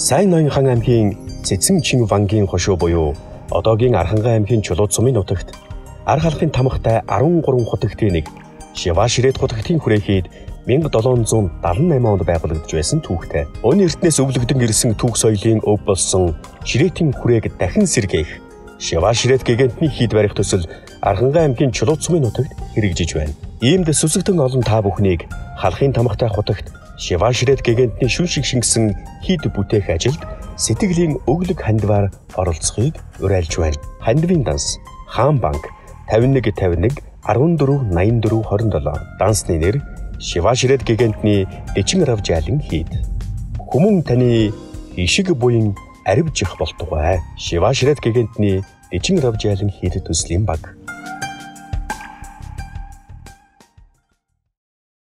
Сайн ноён хан аймгийн Цэцэн чин вангийн хошуу буюу одоогийн Архангай аймгийн Чулууд сумын нутагт ар халахын тамхтай 13 хутагтын нэг Шиваширэт хутагтын хүрээхэд 1778 онд байгуулагдж байсан түүхтэй. Өн эртнээс өвлөгдөн ирсэн түүх соёлын өв болсон Ширэтийн хүрээг дахин сэргээх Шиваширэт гигантны хід барих төсөл Архангай аймгийн Чулууд сумын нутагт хэрэгжиж байна. Иймд сүсэгтэн олон та бүхнийг халахын тамхтай хутагт Шиваширэт гигантны шүн шиг шингэсэн хід бүтээх ажилд сэтгэлийн өглөг хандваар оролцохыг уриалж байна. Хандвийн данс Хаан банк 51 51 14 84 27 дансны нэр Шиваширэт гигантны дэчин рав жаалин хід. Хүмүүн таны ишиг буян аривжих болтугай. Шиваширэт гигантны дэчин рав жаалин хід төслийн баг